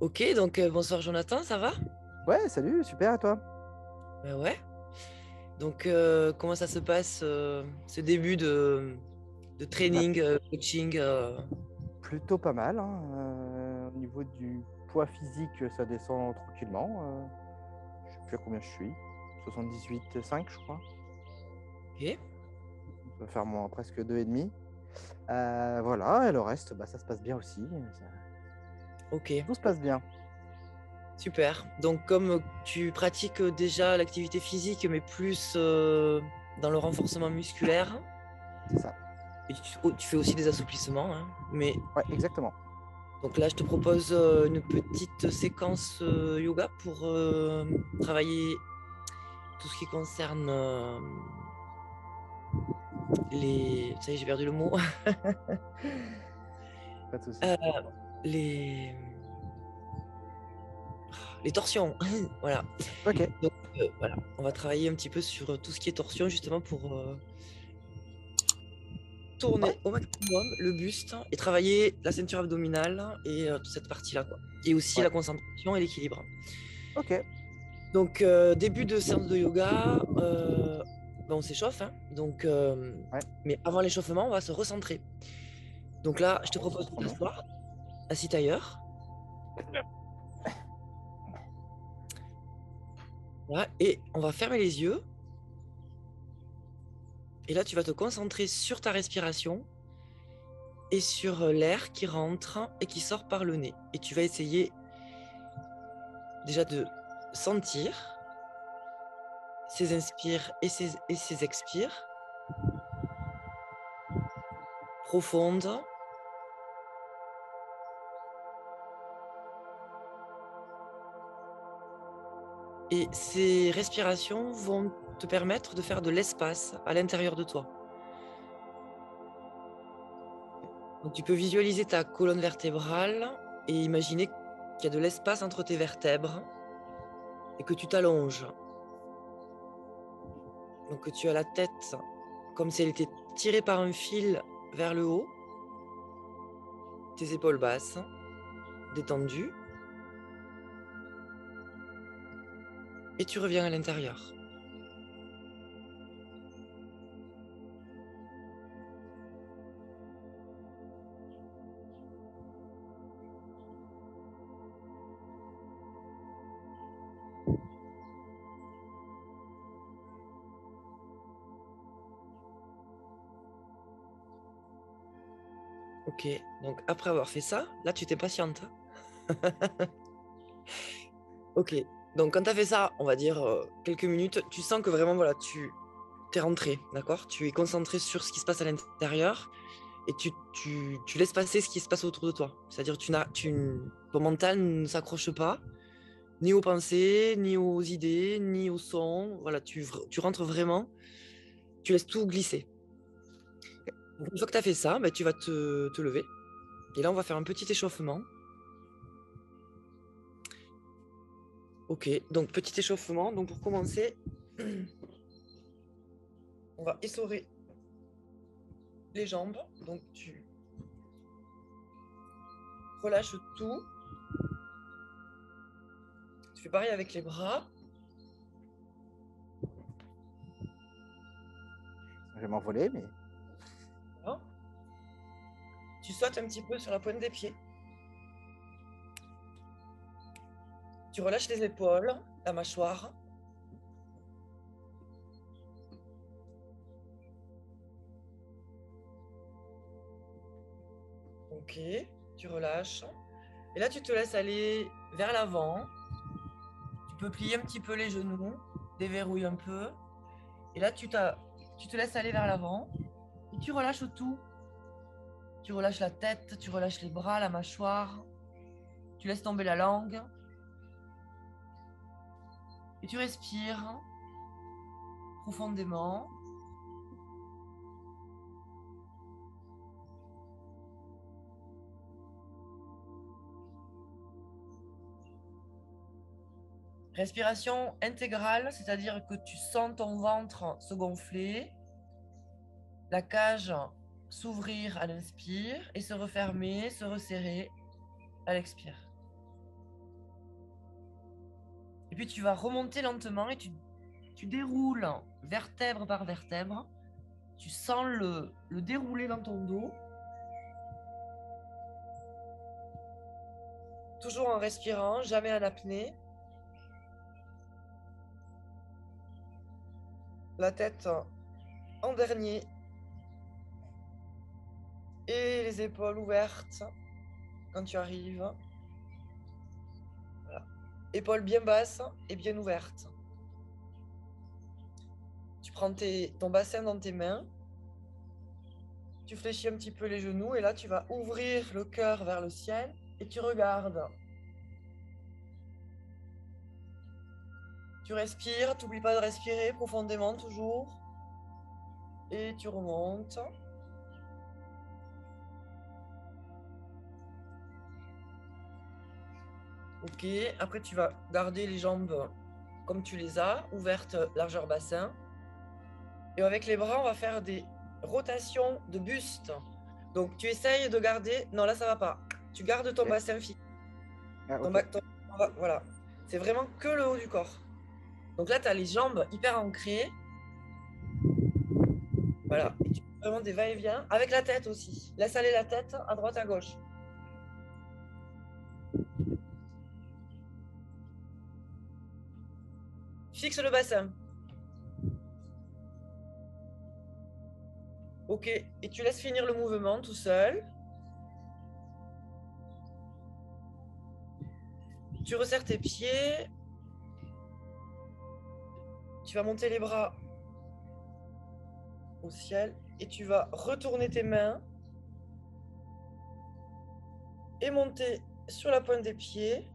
Ok, donc euh, bonsoir Jonathan, ça va? Ouais, salut, super, et toi? Ben ouais. Donc euh, comment ça se passe euh, ce début de, de training, euh, coaching Plutôt pas mal. hein, au niveau du poids physique, ça descend tranquillement. je sais plus à combien je suis. 78,5 je crois. Ok. Ça va faire moins, presque 2,5. Euh, voilà, et le reste, bah, ça se passe bien aussi. ça- Ok, Tout se passe bien. super. Donc comme tu pratiques déjà l'activité physique, mais plus euh, dans le renforcement musculaire, C'est ça. et tu, oh, tu fais aussi des assouplissements, hein, mais Ouais, exactement. Donc là, je te propose euh, une petite séquence euh, yoga pour travailler tout ce qui concerne les... Ça y est, j'ai perdu le mot. Pas de souci. Euh, les... Les torsions. voilà. Ok. Donc euh, voilà, on va travailler un petit peu sur euh, tout ce qui est torsion justement pour euh, tourner au maximum le buste et travailler la ceinture abdominale et euh, toute cette partie-là. quoi. Et aussi Ouais. la concentration et l'équilibre. Ok. Donc début de séance de yoga, ben, on s'échauffe. hein. donc, Ouais. Mais avant l'échauffement, on va se recentrer. Donc là, je te Oh, propose de t'asseoir, assis tailleur. Et on va fermer les yeux. Et là, tu vas te concentrer sur ta respiration et sur euh, l'air qui rentre et qui sort par le nez. Et tu vas essayer déjà de sentir ces inspires et ces, et ces expires profondes. Et ces respirations vont te permettre de faire de l'espace à l'intérieur de toi. Tu peux visualiser ta colonne vertébrale et imaginer qu'il y a de l'espace entre tes vertèbres et que tu t'allonges. Donc que tu as la tête comme si elle était tirée par un fil vers le haut, tes épaules basses, détendues, et tu reviens à l'intérieur. Ok, donc après avoir fait ça, là tu t'es patiente. ok, donc quand tu as fait ça, on va dire euh, quelques minutes, tu sens que vraiment voilà, tu t'es rentré, d'accord? Tu es concentré sur ce qui se passe à l'intérieur et tu, tu, laisses passer ce qui se passe autour de toi. C'est-à-dire tu n'as tu ton mental ne s'accroche pas ni aux pensées, ni aux idées, ni aux sons. Voilà, tu, tu rentres vraiment, tu laisses tout glisser. Une fois que tu as fait ça, bah, tu vas te, te lever. Et là, on va faire un petit échauffement. Ok, donc petit échauffement. Donc pour commencer, on va essorer les jambes. Donc tu relâches tout. Tu fais pareil avec les bras. Je vais m'envoler, mais. Tu sautes un petit peu sur la pointe des pieds. Tu relâches les épaules, la mâchoire. Ok, tu relâches. Et là, tu te laisses aller vers l'avant. Tu peux plier un petit peu les genoux, déverrouille un peu. Et là, tu, tu te laisses aller vers l'avant. Et tu relâches tout. Tu relâches la tête, tu relâches les bras, la mâchoire. Tu laisses tomber la langue. Et tu respires profondément. Respiration intégrale, c'est-à-dire que tu sens ton ventre se gonfler, la cage s'ouvrir à l'inspire et se refermer, se resserrer Elle expire. Et puis tu vas remonter lentement et tu, déroules vertèbre par vertèbre. Tu sens le, le dérouler dans ton dos. Toujours en respirant, jamais en apnée. La tête en dernier. Et les épaules ouvertes quand tu arrives. Épaules bien basses et bien ouvertes. Tu prends ton bassin dans tes mains. Tu fléchis un petit peu les genoux et là tu vas ouvrir le cœur vers le ciel et tu regardes. Tu respires, t'oublies pas de respirer profondément toujours. Et tu remontes. Ok, après tu vas garder les jambes comme tu les as, ouvertes largeur bassin. Et avec les bras, on va faire des rotations de buste. Donc tu essayes de garder. Non, là ça va pas. Tu gardes ton bassin fixe. Ah, ton- Voilà. C'est vraiment que le haut du corps. Donc là, tu as les jambes hyper ancrées. Voilà. Et tu fais vraiment des va-et-vient avec la tête aussi. Laisse aller la tête à droite, à gauche. Fixe le bassin. Ok. Et tu laisses finir le mouvement tout seul. Tu resserres tes pieds. Tu vas monter les bras au ciel et tu vas retourner tes mains et monter sur la pointe des pieds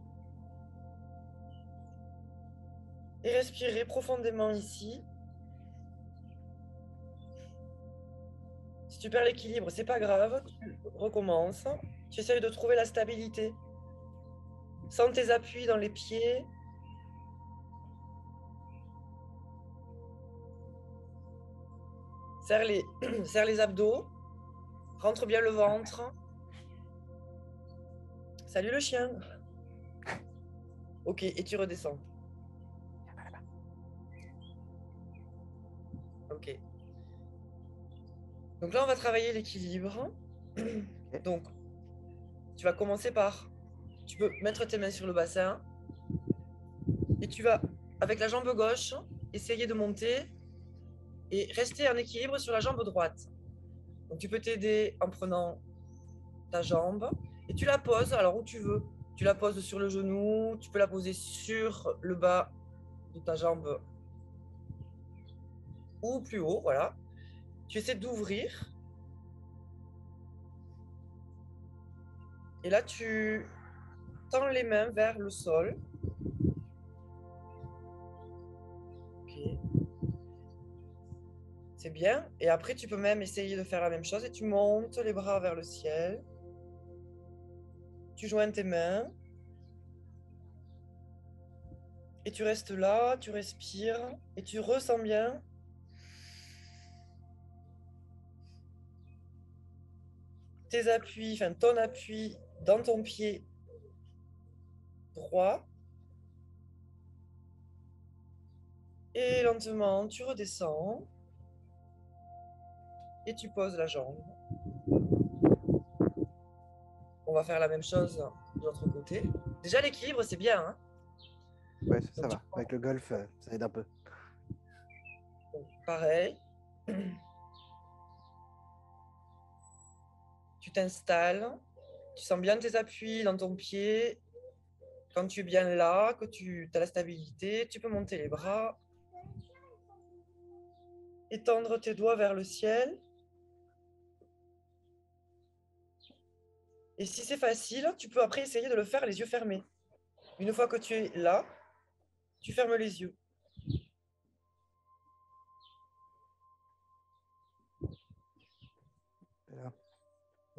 et respirer profondément ici. Si tu perds l'équilibre, c'est pas grave, tu recommences. Tu essayes de trouver la stabilité. Sens tes appuis dans les pieds. Serre les, serre les abdos. Rentre bien le ventre. Salut le chien. Ok, et tu redescends. Ok. Donc là, on va travailler l'équilibre. Donc, tu vas commencer par... Tu peux mettre tes mains sur le bassin. Et tu vas, avec la jambe gauche, essayer de monter et rester en équilibre sur la jambe droite. Donc tu peux t'aider en prenant ta jambe et tu la poses alors où tu veux. Tu la poses sur le genou, tu peux la poser sur le bas de ta jambe ou plus haut, voilà. Tu essaies d'ouvrir. Et là, tu tends les mains vers le sol. C'est bien. Et après, tu peux même essayer de faire la même chose et tu montes les bras vers le ciel. Tu joins tes mains. Et tu restes là, tu respires et tu ressens bien. Tes appuis, enfin ton appui dans ton pied droit. Et lentement, tu redescends. Et tu poses la jambe. On va faire la même chose de l'autre côté. Déjà, l'équilibre, c'est bien. hein. Ouais, ça, Donc, va. Avec le golf, euh, ça aide un peu. Donc, pareil. Tu t'installes. Tu sens bien tes appuis dans ton pied. Quand tu es bien là, que tu as la stabilité, tu peux monter les bras. Étendre tes doigts vers le ciel. Et si c'est facile, tu peux après essayer de le faire les yeux fermés. Une fois que tu es là, tu fermes les yeux.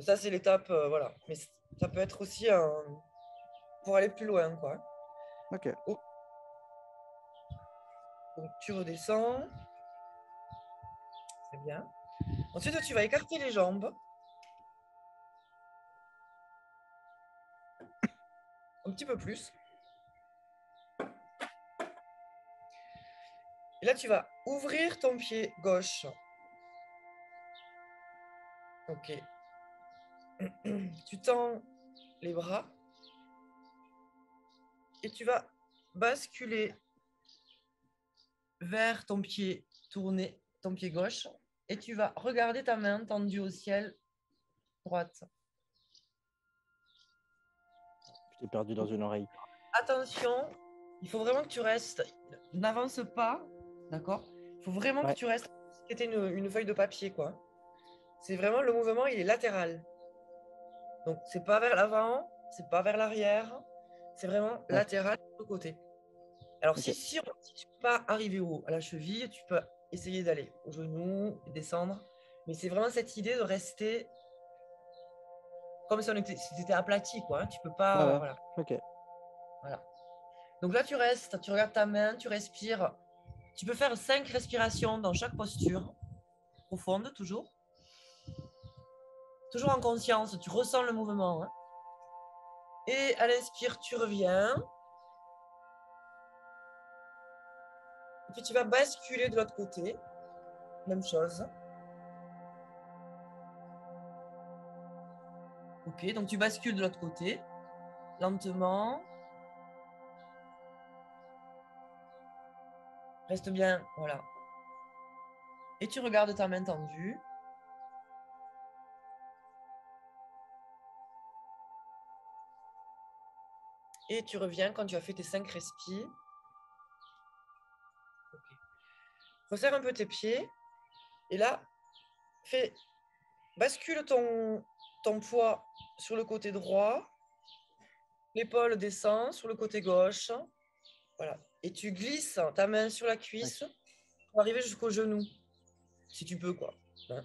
Ça, c'est l'étape, euh, voilà. Mais ça peut être aussi un... pour aller plus loin, quoi. Ok. Donc, tu redescends. C'est bien. Ensuite, tu vas écarter les jambes. un petit peu plus. Et là, tu vas ouvrir ton pied gauche. Ok. tu tends les bras et tu vas basculer vers ton pied tourné, ton pied gauche, et tu vas regarder ta main tendue au ciel droite. Je t'ai perdu dans une oreille. Attention, il faut vraiment que tu restes. N'avance pas, d'accord? Il faut vraiment que tu restes. C'était une, une feuille de papier, quoi. C'est vraiment le mouvement, il est latéral. Donc, c'est pas vers l'avant, c'est pas vers l'arrière, c'est vraiment latéral de côté. Alors, si, si, tu ne peux pas arriver au, à la cheville, tu peux essayer d'aller au genou, descendre. Mais c'est vraiment cette idée de rester comme si on était, étais aplati, quoi. Hein. Tu peux pas. voilà. Ok. Voilà. Donc là, tu restes, tu regardes ta main, tu respires. Tu peux faire cinq respirations dans chaque posture, profonde toujours. Toujours en conscience, tu ressens le mouvement. Hein. Et à l'inspire, tu reviens. Et puis tu vas basculer de l'autre côté. Même chose. Ok, donc tu bascules de l'autre côté. Lentement. Reste bien, voilà. Et tu regardes ta main tendue. Et tu reviens quand tu as fait tes cinq respires. Resserre un peu tes pieds. Et là, fais, bascule ton, ton poids sur le côté droit. L'épaule descend sur le côté gauche. Voilà. Et tu glisses ta main sur la cuisse pour arriver jusqu'au genou. Si tu peux, quoi. Hein.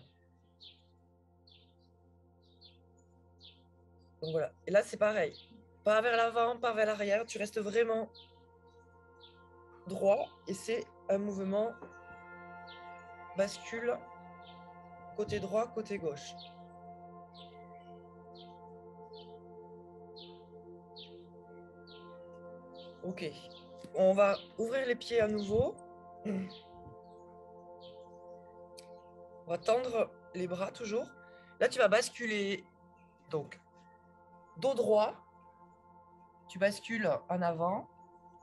Donc voilà. Et là, c'est pareil. Pas vers l'avant, pas vers l'arrière. Tu restes vraiment droit. Et c'est un mouvement bascule côté droit, côté gauche. Ok. On va ouvrir les pieds à nouveau. On va tendre les bras toujours. Là, tu vas basculer. Donc, dos droit. Tu bascules en avant.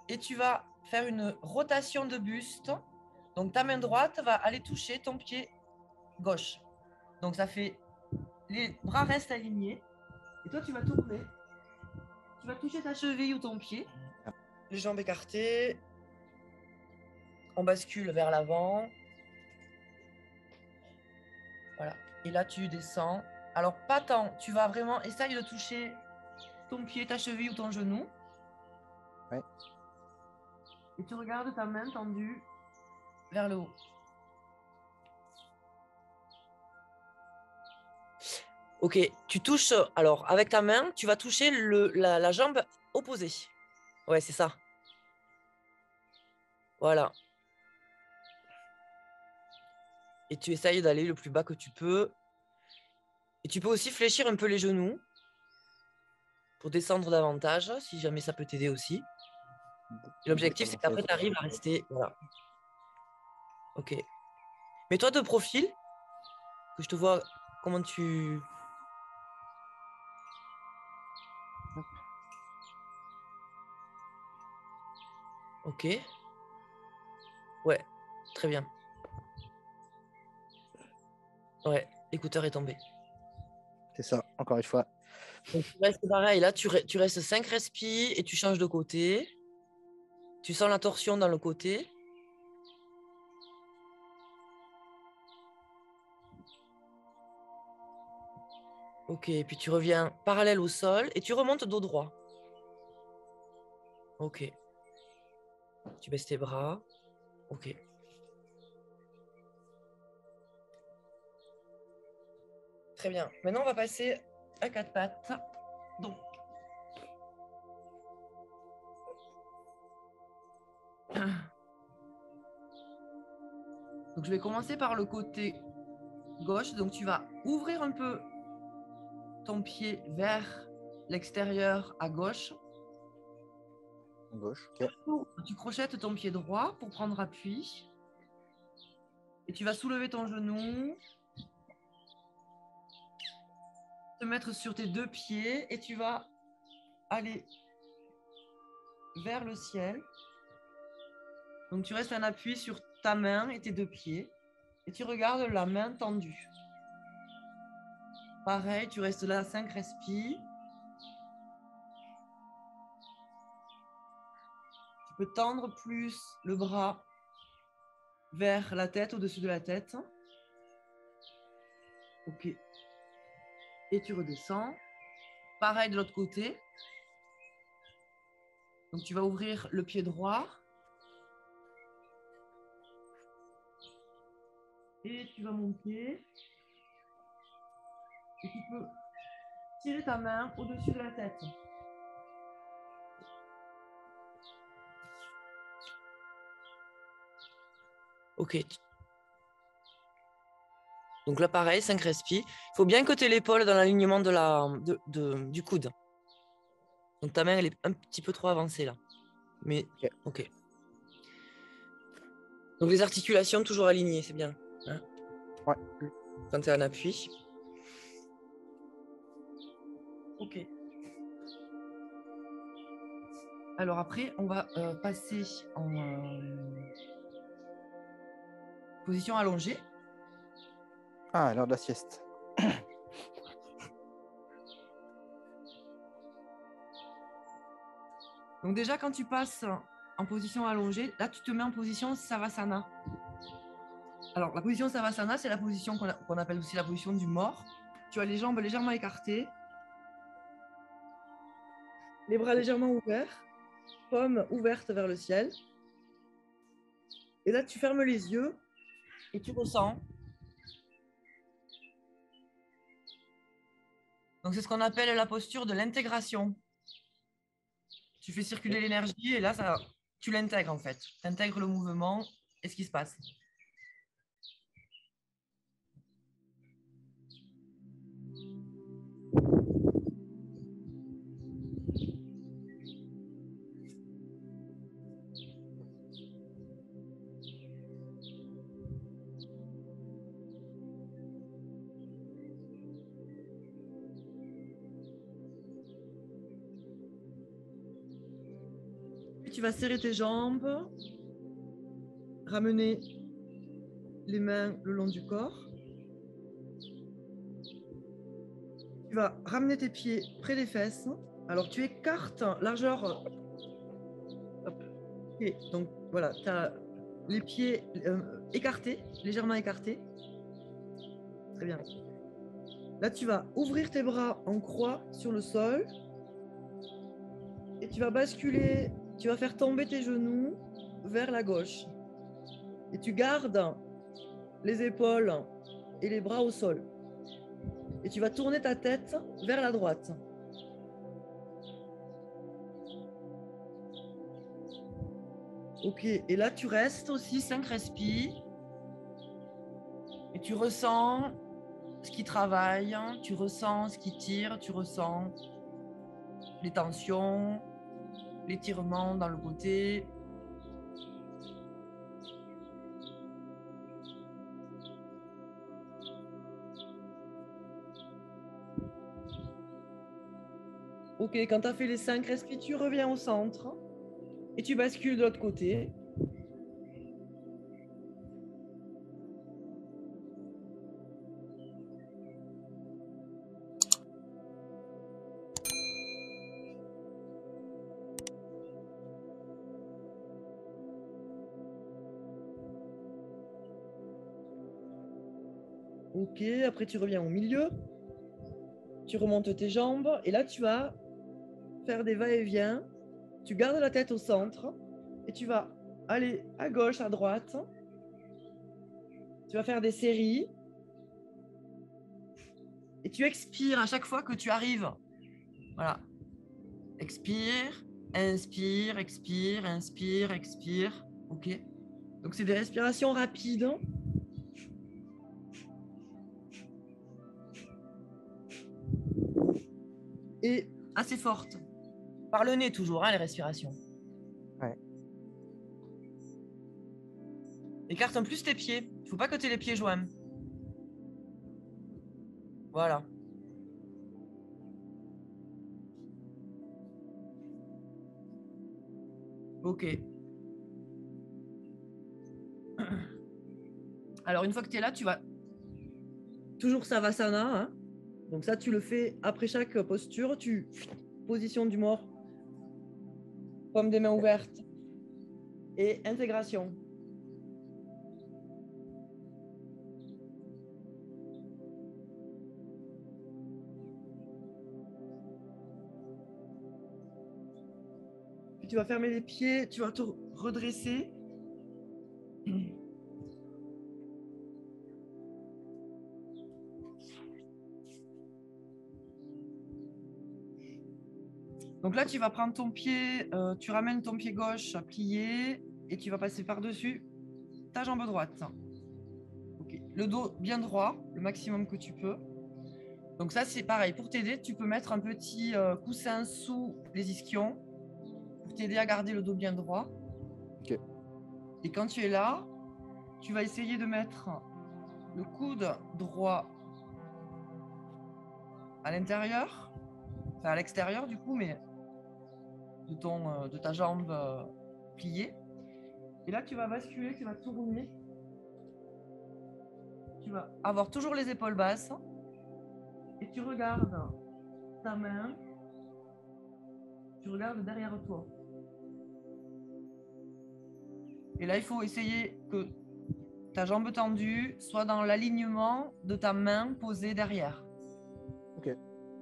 Et tu vas faire une rotation de buste donc ta main droite va aller toucher ton pied gauche. Donc ça fait les bras restent alignés et toi tu vas tourner. Tu vas toucher ta cheville ou ton pied. Les jambes écartées. On bascule vers l'avant. Voilà. Et là tu descends. Alors pas tant, tu vas vraiment essayer de toucher ton pied, ta cheville ou ton genou. Ouais. Et tu regardes ta main tendue vers le haut. Ok, tu touches, alors avec ta main, tu vas toucher le, la, jambe opposée. Ouais, c'est ça. Voilà. Et tu essayes d'aller le plus bas que tu peux. Et tu peux aussi fléchir un peu les genoux pour descendre davantage, si jamais ça peut t'aider aussi. L'objectif, c'est qu'après, tu arrives à rester. Voilà. Ok. Mets-toi de profil, que je te vois comment tu... Ok. Ouais, très bien. Ouais, l'écouteur est tombé. C'est ça, encore une fois. Donc, tu restes pareil, là, tu, restes 5 respis et tu changes de côté. Tu sens la torsion dans le côté. Ok, puis tu reviens parallèle au sol et tu remontes dos droit. Ok. Tu baisses tes bras. Ok. Très bien. Maintenant, on va passer à quatre pattes. Donc. Donc, je vais commencer par le côté gauche. Donc, tu vas ouvrir un peu ton pied vers l'extérieur à gauche. Gauche. Tu crochettes ton pied droit pour prendre appui. Et tu vas soulever ton genou. Te mettre sur tes deux pieds et tu vas aller vers le ciel. Donc tu restes un appui sur ta main et tes deux pieds. Et tu regardes la main tendue. Pareil, tu restes là 5 respires. Tu peux tendre plus le bras vers la tête, au-dessus de la tête. Ok. Et tu redescends. Pareil de l'autre côté. Donc tu vas ouvrir le pied droit. Et tu vas monter. Et tu peux tirer ta main au-dessus de la tête. Ok. Donc là, pareil, 5 respires. Il faut bien que tu aies l'épaule dans l'alignement de la, de, du coude. Donc ta main, elle est un petit peu trop avancée là. Mais ok. Donc les articulations toujours alignées, c'est bien. Hein? Ouais. Quand tu es en appui. Ok. Alors après, on va euh, passer en euh, position allongée. Ah, l'heure de la sieste. Donc déjà, quand tu passes en position allongée, là, tu te mets en position Savasana. Alors, la position Savasana, c'est la position qu'on appelle aussi la position du mort. Tu as les jambes légèrement écartées, les bras légèrement ouverts, paumes ouvertes vers le ciel. Et là, tu fermes les yeux et tu ressens. Donc, c'est ce qu'on appelle la posture de l'intégration. Tu fais circuler l'énergie et là, ça, tu l'intègres en fait. Tu intègres le mouvement et ce qui se passe. Vas serrer tes jambes, ramener les mains le long du corps. Tu vas ramener tes pieds près des fesses. Alors tu écartes largeur. donc voilà, tu as les pieds euh, écartés, légèrement écartés. Très bien. Là, tu vas ouvrir tes bras en croix sur le sol. Et tu vas basculer tu vas faire tomber tes genoux vers la gauche. Et tu gardes les épaules et les bras au sol. Et tu vas tourner ta tête vers la droite. Ok, et là tu restes aussi 5 respires. Et tu ressens ce qui travaille, tu ressens ce qui tire, tu ressens les tensions, l'étirement dans le côté. Ok, quand tu as fait les cinq respires, tu reviens au centre et tu bascules de l'autre côté. Après tu reviens au milieu. Tu remontes tes jambes et là tu vas faire des va-et-vient. Tu gardes la tête au centre et tu vas aller à gauche, à droite. Tu vas faire des séries. Et tu expires à chaque fois que tu arrives. Voilà. Expire, inspire, expire, inspire, expire. OK Donc c'est des respirations rapides. Et assez forte. Par le nez toujours, hein, les respirations. Ouais. Écarte en plus tes pieds. Il faut pas que tu les pieds joints. Voilà. Ok. Alors une fois que tu es là, tu vas... Toujours Savasana, hein donc ça, tu le fais après chaque posture. Tu position du mort, pomme des mains ouvertes et intégration. tu vas fermer les pieds, tu vas te redresser. Donc là, tu vas prendre ton pied, euh, tu ramènes ton pied gauche à plier et tu vas passer par-dessus ta jambe droite. Le dos bien droit, le maximum que tu peux. Donc ça, c'est pareil. Pour t'aider, tu peux mettre un petit euh, coussin sous les ischions pour t'aider à garder le dos bien droit. Et quand tu es là, tu vas essayer de mettre le coude droit à l'intérieur, enfin à l'extérieur du coup, mais de, ton, euh, de ta jambe euh, pliée. Et là, tu vas basculer, tu vas tourner. Tu vas avoir toujours les épaules basses. Et tu regardes ta main. Tu regardes derrière toi. Et là, il faut essayer que ta jambe tendue soit dans l'alignement de ta main posée derrière. Ok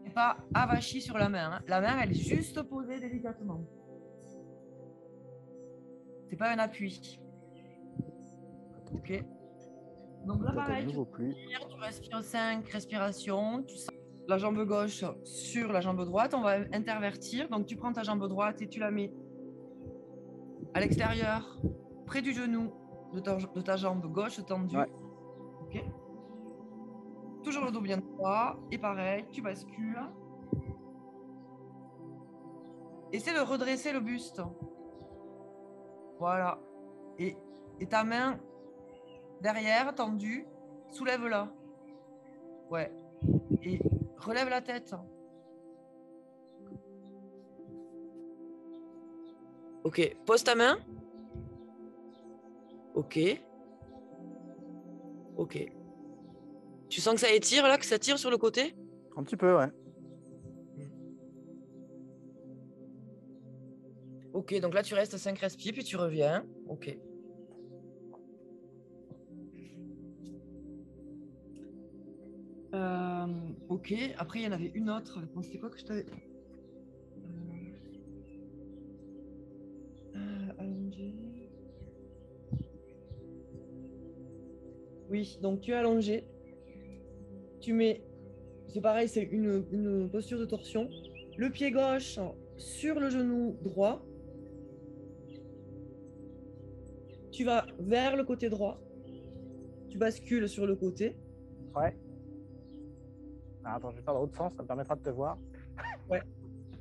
pas avachi sur la main. Hein. La main, elle est juste posée délicatement. C'est pas un appui. Ok. Donc là, pareil, tu, tu respires 5 respirations. Tu la jambe gauche sur la jambe droite. On va intervertir. Donc tu prends ta jambe droite et tu la mets à l'extérieur, près du genou de ta, de ta jambe gauche tendue. Toujours le dos bien droit. Et pareil, tu bascules. Essaie de redresser le buste. Voilà. Et, et ta main derrière, tendue, soulève-la. Ouais. Et relève la tête. Ok. Pose ta main. Ok. Ok. Tu sens que ça étire là, que ça tire sur le côté? Un petit peu, ouais. Ok, donc là tu restes 5 respires, puis tu reviens. Ok. Euh, ok, après il y en avait une autre. C'était quoi que je t'avais. Euh, allongé. Oui, donc tu es allongé tu mets, c'est pareil, c'est une, posture de torsion. Le pied gauche sur le genou droit. Tu vas vers le côté droit. Tu bascules sur le côté. Ouais. Ah, attends, je vais faire dans l'autre sens, ça me permettra de te voir. ouais.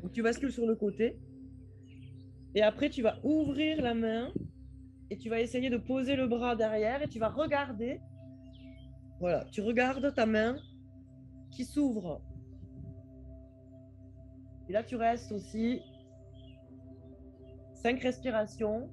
Donc tu bascules sur le côté. Et après, tu vas ouvrir la main et tu vas essayer de poser le bras derrière et tu vas regarder. Voilà, tu regardes ta main qui s'ouvre. Et là, tu restes aussi cinq respirations.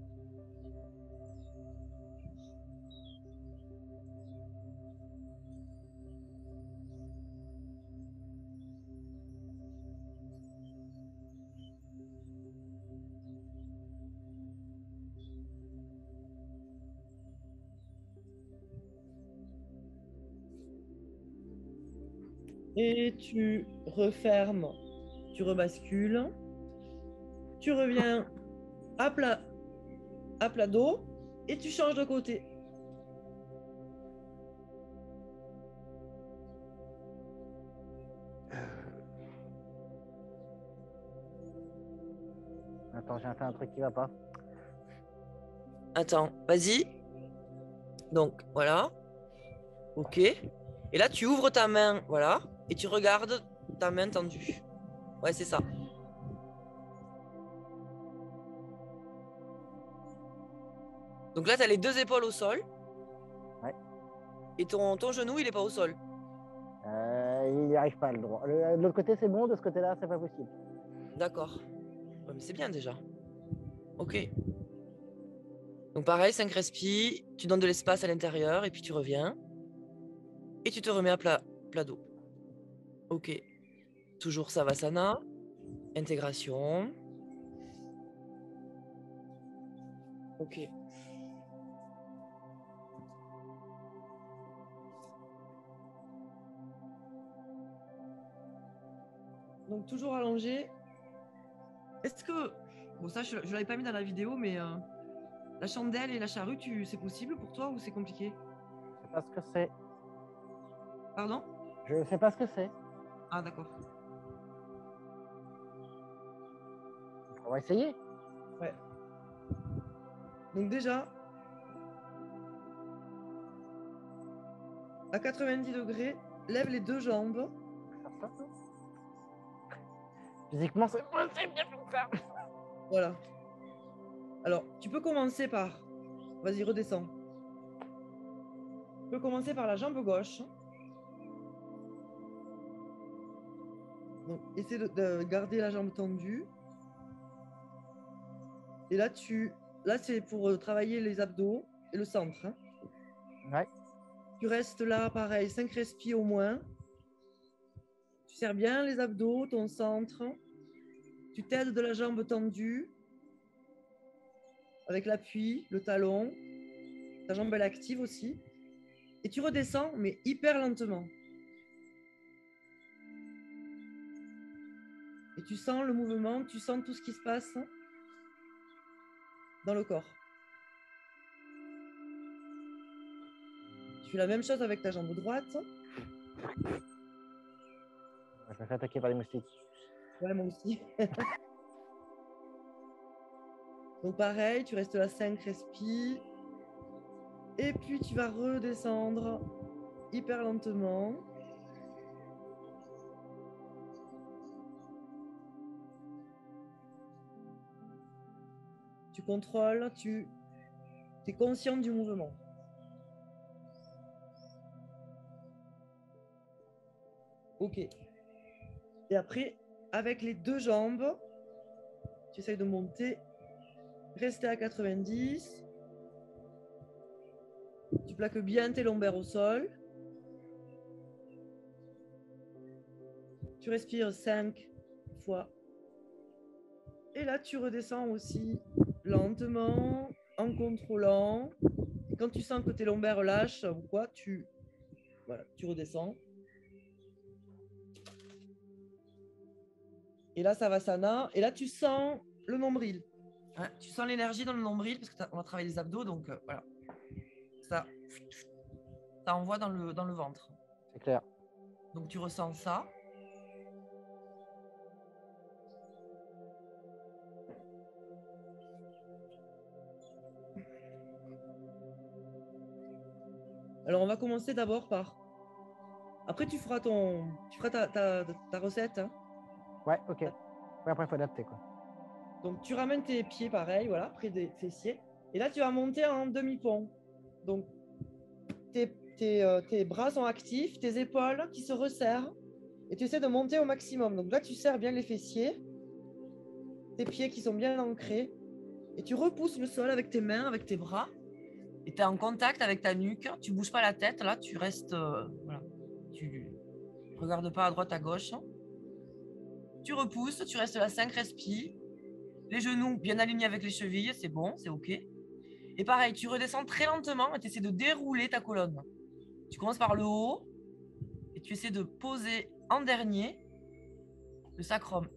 Et tu refermes, tu rebascules, tu reviens à plat, à plat dos et tu changes de côté. Attends, j'ai fait un truc qui va pas. Attends, vas-y. Donc, voilà. Ok. Et là, tu ouvres ta main, voilà et tu regardes ta main tendue. Ouais, c'est ça. Donc là, tu as les deux épaules au sol. Et ton, ton genou, il est pas au sol. Euh, il n'y arrive pas le droit. Le- De l'autre côté, c'est bon, de ce côté-là, c'est pas possible. D'accord. Ouais, mais c'est bien déjà. Ok. Donc pareil, 5 respi, tu donnes de l'espace à l'intérieur et puis tu reviens. Et tu te remets à plat, plat dos. Ok. Toujours Savasana. Intégration. Ok. Donc toujours allongé. Est-ce que... Bon ça je ne l'avais pas mis dans la vidéo, mais euh, la chandelle et la charrue, tu... c'est possible pour toi ou c'est compliqué? Je sais pas ce que c'est. Pardon? Je sais pas ce que c'est. Ah d'accord. On va essayer. Ouais. Donc déjà, à 90 degrés, lève les deux jambes. Physiquement, c'est possible de faire ça. Voilà. Alors, tu peux commencer par... Vas-y, redescends. Tu peux commencer par la jambe gauche. Donc, essaie de, de garder la jambe tendue. Et là, tu... Là, c'est pour euh, travailler les abdos et le centre. hein. Ouais. Tu restes là, pareil, 5 respi au moins. Tu serres bien les abdos, ton centre. Tu t'aides de la jambe tendue avec l'appui, le talon. Ta jambe elle est active aussi. Et tu redescends, mais hyper lentement. Tu sens le mouvement, tu sens tout ce qui se passe dans le corps. Tu fais la même chose avec ta jambe droite. Je me fais attaquer par les moustiques. Ouais, moi aussi. Donc pareil, tu restes là 5 respi. Et puis tu vas redescendre hyper lentement. Tu contrôles, tu es conscient du mouvement. Ok. Et après, avec les deux jambes, tu essayes de monter, rester à 90. Tu plaques bien tes lombaires au sol. Tu respires 5 fois. Et là, tu redescends aussi lentement, en contrôlant. Quand tu sens que tes lombaires lâchent ou quoi, tu, voilà, tu redescends. Et là, ça va sana. Et là, tu sens le nombril. Hein, tu sens l'énergie dans le nombril parce qu'on va travailler les abdos. Donc euh, voilà. Ça, ça envoie dans le, dans le ventre. C'est clair. Donc tu ressens ça. Alors on va commencer d'abord par. Après tu feras ton, tu feras ta, ta, ta recette. hein. Ouais, ok. Ouais, après, il faut adapter, quoi. Donc tu ramènes tes pieds pareil, voilà, près des fessiers. Et là tu vas monter en demi-pont. Donc tes, tes, euh, tes bras sont actifs, tes épaules qui se resserrent. Et tu essaies de monter au maximum. Donc là tu serres bien les fessiers. Tes pieds qui sont bien ancrés. Et tu repousses le sol avec tes mains, avec tes bras. Et tu es en contact avec ta nuque. Tu bouges pas la tête. Là tu restes. euh, voilà. Tu regardes pas à droite, à gauche. Tu repousses, tu restes là 5 respi. Les genoux bien alignés avec les chevilles, c'est bon, c'est OK. Et pareil, tu redescends très lentement et tu essaies de dérouler ta colonne. Tu commences par le haut et tu essaies de poser en dernier le sacrum.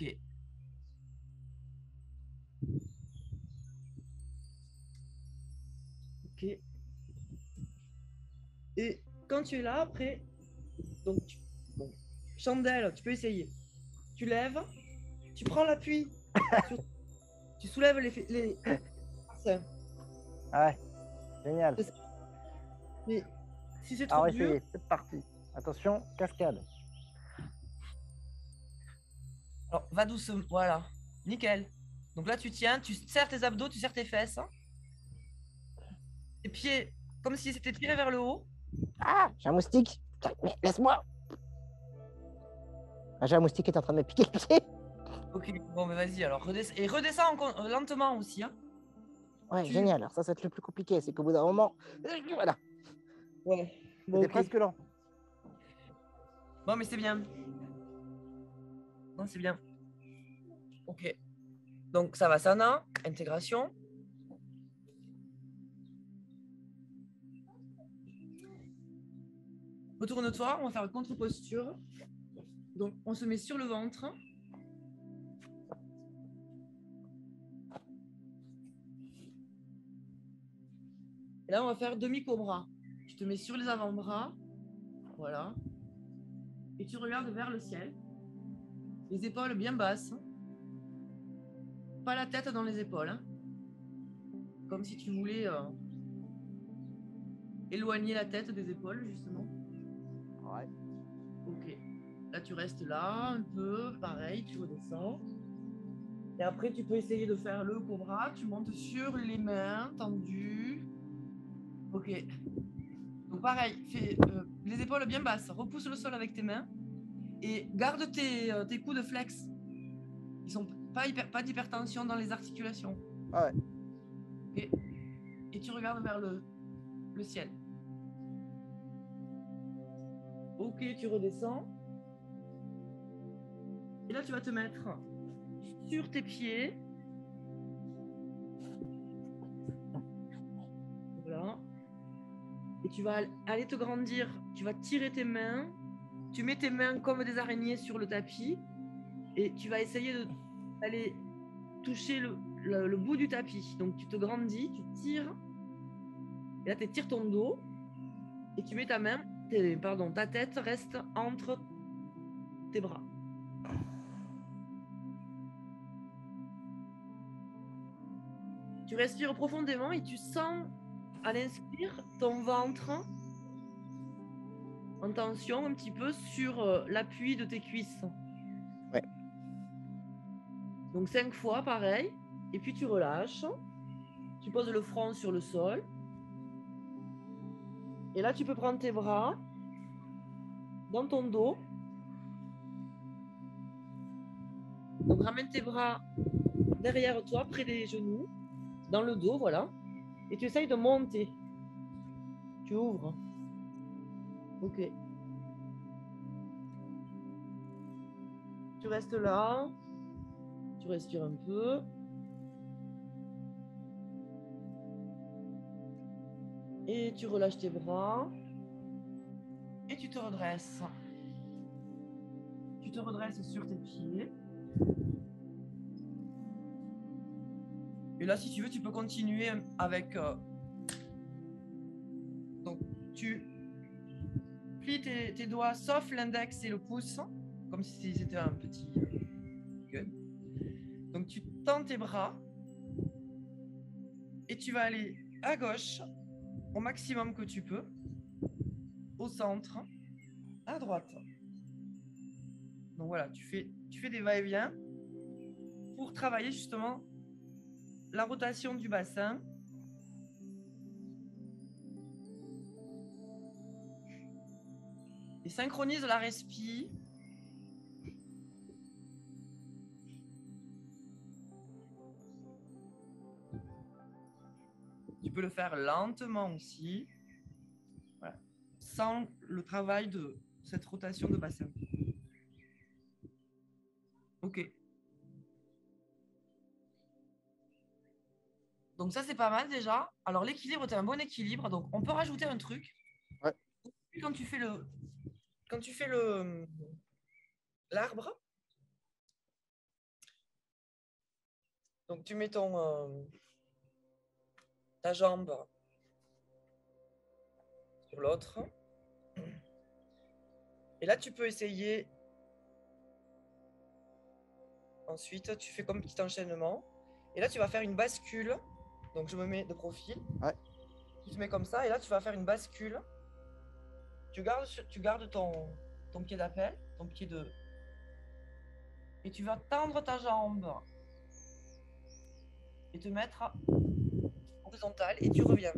OK. Ok. Et quand tu es là, après, donc, tu- bon, chandelle, tu peux essayer. Tu lèves, tu prends l'appui, tu soulèves les, les. Ouais, génial. Mais si c'est trop dur, c'est parti. Attention, cascade. Alors, va doucement. Voilà. Nickel. Donc là, tu tiens, tu serres tes abdos, tu serres tes fesses. hein. Tes pieds, comme si c'était tiré vers le haut. Ah, j'ai un moustique. Mais laisse-moi. Ah, j'ai un moustique qui est en train de me piquer le pied. Ok, bon, mais vas-y, alors. redescends. Et redescends en lentement aussi. Hein. Ouais, Tu- génial. Alors ça, ça va être le plus compliqué. C'est qu'au bout d'un moment, voilà. Ouais. Bon, C'était ok. presque lent. Bon, mais c'est bien. C'est bien. Ok. Donc, ça va, Sana. Intégration. Retourne-toi, on va faire une contre-posture. Donc, on se met sur le ventre. Et là, on va faire demi-cobra. Tu te mets sur les avant-bras. Voilà. Et tu regardes vers le ciel. Les épaules bien basses. Pas la tête dans les épaules. hein. Comme si tu voulais euh, éloigner la tête des épaules, justement. Ouais. Ok. Là, tu restes là, un peu, pareil, tu redescends. Et après, tu peux essayer de faire le cobra. Tu montes sur les mains tendues. Ok. Donc, pareil, fais euh, les épaules bien basses. Repousse le sol avec tes mains. Et garde tes, euh, tes coups de flex. Ils sont pas, hyper, pas d'hypertension dans les articulations. Ah ouais. Et tu regardes vers le, le ciel. Ok, tu redescends. Et là, tu vas te mettre sur tes pieds. Voilà. Et tu vas aller te grandir. Tu vas tirer tes mains. Tu mets tes mains comme des araignées sur le tapis. Et tu vas essayer d'aller toucher le, bout du tapis. Donc tu te grandis, tu tires. Et là, tu tires ton dos. Et tu mets ta main, pardon, ta tête reste entre tes bras. Tu respires profondément et tu sens à l'inspire ton ventre en tension un petit peu sur euh, l'appui de tes cuisses. Ouais. Donc cinq fois pareil. Et puis tu relâches. Tu poses le front sur le sol. Et là, tu peux prendre tes bras dans ton dos. Donc ramène tes bras derrière toi, près des genoux, dans le dos, voilà. Et tu essayes de monter. Tu ouvres. Ok. Tu restes là. Tu respires un peu. Et tu relâches tes bras. Et tu te redresses. Tu te redresses sur tes pieds. Et là, si tu veux, tu peux continuer avec. euh, Donc, tu tes doigts, sauf l'index et le pouce, comme si c'était un petit euh, gun. Donc, tu tends tes bras et tu vas aller à gauche au maximum que tu peux, au centre, à droite. Donc voilà, tu fais, tu fais des va-et-vient pour travailler justement la rotation du bassin. Synchronise la respi. Tu peux le faire lentement aussi. Voilà. Sans le travail de cette rotation de bassin. Ok. Donc ça, c'est pas mal déjà. Alors l'équilibre, tu as un bon équilibre. Donc on peut rajouter un truc. Ouais. Quand tu fais le... Quand tu fais le... L'arbre. Donc tu mets ton... euh, ta jambe sur l'autre. Et là, tu peux essayer. Ensuite, tu fais comme petit enchaînement. Et là, tu vas faire une bascule. Donc, je me mets de profil. Ouais. Tu te mets comme ça. Et là, tu vas faire une bascule. Tu gardes, tu gardes ton, ton pied d'appel, ton pied de. et tu vas tendre ta jambe et te mettre horizontal et tu reviens.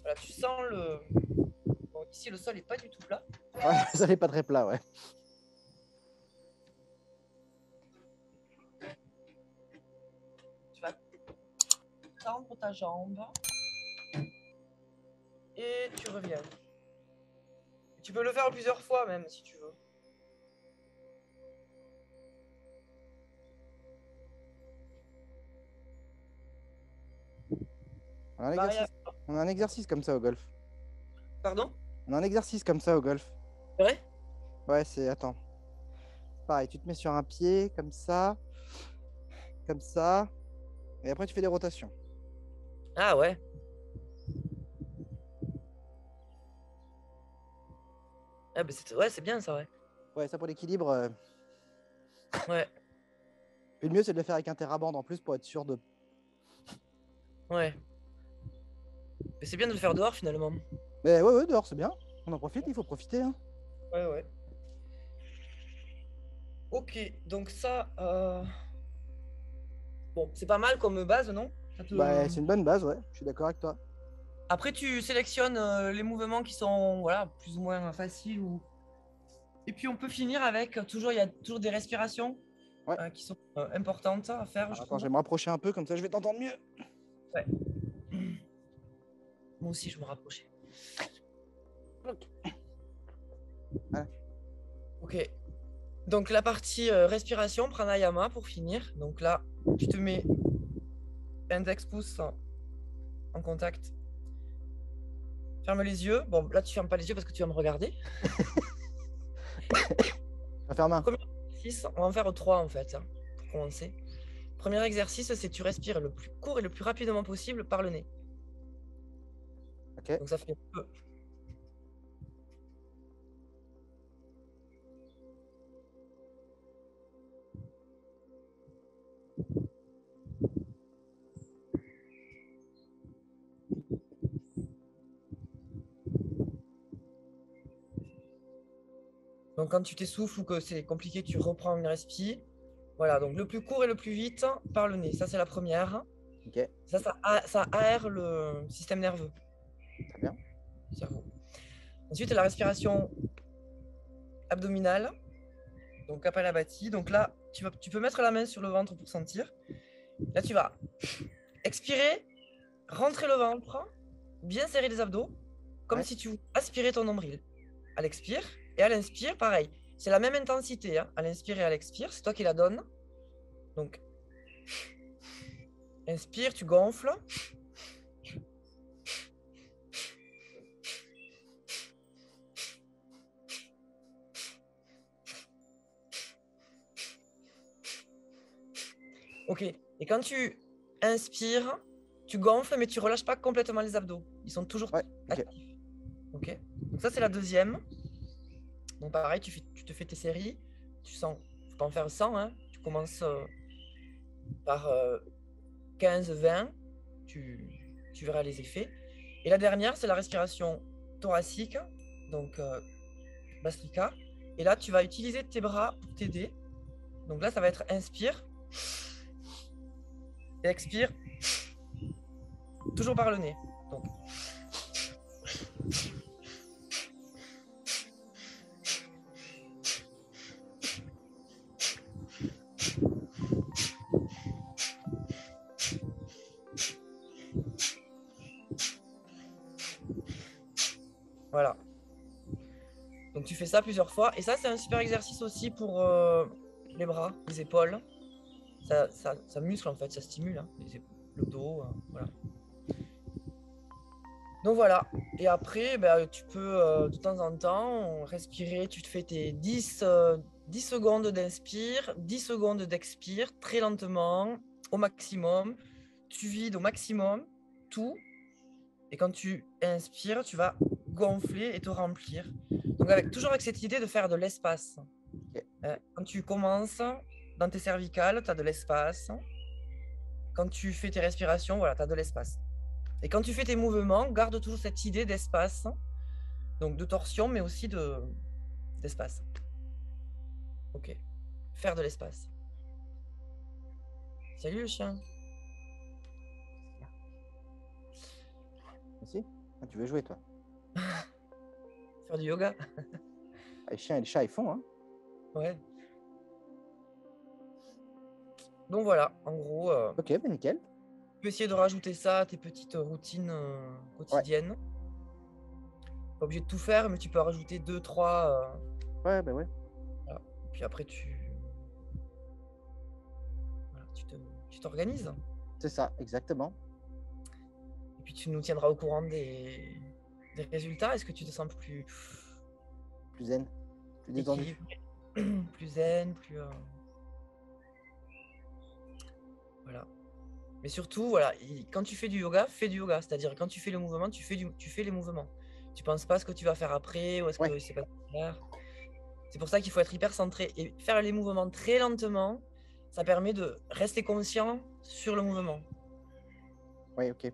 Voilà, tu sens le. Bon, ici, le sol est pas du tout plat. Ouais, ça n'est pas très plat, ouais. Tu vas tendre ta jambe et tu reviens. Tu peux le faire plusieurs fois même si tu veux. On a, un Maria- exercice, on a un exercice comme ça au golf. Pardon? On a un exercice comme ça au golf. C'est vrai? Ouais, c'est. Attends. Pareil, tu te mets sur un pied, comme ça. Comme ça. Et après, tu fais des rotations. Ah ouais. Ah bah c'est ouais, c'est bien ça, ouais. Ouais, ça pour l'équilibre. euh, Ouais, Puis le mieux, c'est de le faire avec un terraband en plus pour être sûr de. ouais. Mais c'est bien de le faire dehors finalement. Mais ouais, ouais, dehors, c'est bien. On en profite, il faut profiter. Hein. Ouais, ouais. Ok, donc ça. euh, Bon, c'est pas mal comme base, non? Ça te- Bah, c'est une bonne base, ouais. Je suis d'accord avec toi. Après, tu sélectionnes euh, les mouvements qui sont voilà, plus ou moins faciles. Ou... Et puis, on peut finir avec. Toujours, il y a toujours des respirations Ouais. euh, qui sont euh, importantes à faire. Alors, je attends, trouve. je vais me rapprocher un peu, comme ça je vais t'entendre mieux. Moi aussi, je me rapprochais. Voilà. Ok. Donc, la partie respiration, pranayama, pour finir. Donc là, tu te mets index pouce en contact. Ferme les yeux. Bon, là, tu fermes pas les yeux parce que tu vas me regarder. Vais faire main. Exercice, on va en faire trois en fait, hein, pour commencer. Premier exercice, c'est tu respires le plus court et le plus rapidement possible par le nez. Ok. Donc ça fait Donc quand tu t'essouffles ou que c'est compliqué, tu reprends une respi. Voilà, donc le plus court et le plus vite par le nez. Ça, c'est la première. Ok, Ça, ça, aère le système nerveux. très bien. cerveau. Ensuite, la respiration abdominale, donc Kapalabhati. Donc là, tu, vas, tu peux mettre la main sur le ventre pour sentir. Là, tu vas expirer, rentrer le ventre, bien serrer les abdos, comme Ouais. si tu aspirais ton nombril. À l'expire et à l'inspire, pareil. C'est la même intensité, hein, à l'inspire et à l'expire. C'est toi qui la donne. Donc, inspire, tu gonfles. Ok. Et quand tu inspires, tu gonfles, mais tu relâches pas complètement les abdos. Ils sont toujours Ouais, ok. actifs. Ok. Donc ça, c'est la deuxième. Donc pareil, tu, te fais tes séries. Tu sens, faut pas en faire 100. Hein. Tu commences euh, par 15-20. Tu, tu verras les effets. Et la dernière, c'est la respiration thoracique. Donc euh. Et là, tu vas utiliser tes bras pour t'aider. Donc là, ça va être inspire. Et expire. Toujours par le nez. Fais ça plusieurs fois. Et ça, c'est un super exercice aussi pour euh, les bras, les épaules. Ça, ça, ça muscle en fait, ça stimule hein, le dos. euh, voilà. Donc voilà. Et après, ben, tu peux euh, de temps en temps respirer. Tu te fais tes 10, euh, 10 secondes d'inspire, 10 secondes d'expire, très lentement, au maximum. Tu vides au maximum tout. Et quand tu inspires, tu vas gonfler et te remplir. Donc avec, toujours avec cette idée de faire de l'espace. Hein, Quand tu commences dans tes cervicales, tu as de l'espace. Quand tu fais tes respirations, voilà, tu as de l'espace. Et quand tu fais tes mouvements, garde toujours cette idée d'espace. Donc de torsion, mais aussi de d'espace. Ok. faire de l'espace. Salut le chien. Merci. Ah, tu veux jouer, toi Faire du yoga. Ah, Les chiens et les chats, ils font, hein Ouais. Donc voilà, en gros, euh, Ok, ben nickel. tu peux essayer de rajouter ça à tes petites routines euh, quotidiennes. Pas obligé de tout faire, mais tu peux rajouter deux, trois. euh, Ouais, ben ouais. puis après, tu. Voilà, tu te- tu t'organises. C'est ça, exactement. Et puis tu nous tiendras au courant des, des résultats. Est-ce que tu te sens plus Plus zen, plus détendu. plus zen, plus. euh, Voilà. Mais surtout, voilà, il- quand tu fais du yoga, fais du yoga. C'est-à-dire quand tu fais le mouvement, tu fais, du, tu fais les mouvements. Tu penses pas à ce que tu vas faire après ou à ce Ouais. que c'est pas faire. C'est pour ça qu'il faut être hyper centré et faire les mouvements très lentement. Ça permet de rester conscient sur le mouvement Ouais, ok.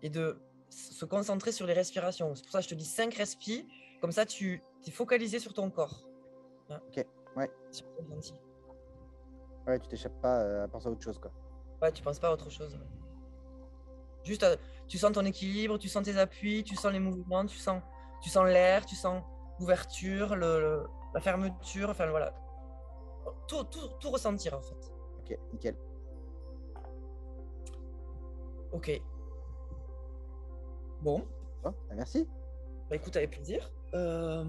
et de se concentrer sur les respirations. C'est pour ça que je te dis 5 respis. Comme ça, tu es focalisé sur ton corps. Hein, Ok, ouais. Sur ton ressenti. Ouais, tu t'échappes pas euh, à penser à autre chose, quoi. Ouais, tu penses pas à autre chose. ouais. Juste, à- tu sens ton équilibre, tu sens tes appuis, tu sens les mouvements, tu sens, tu sens l'air, tu sens l'ouverture, le, le- la fermeture, enfin voilà. Tout, tout, tout ressentir en fait. Ok, nickel. Ok. Bon, ben merci. bah écoute, avec plaisir. Euh,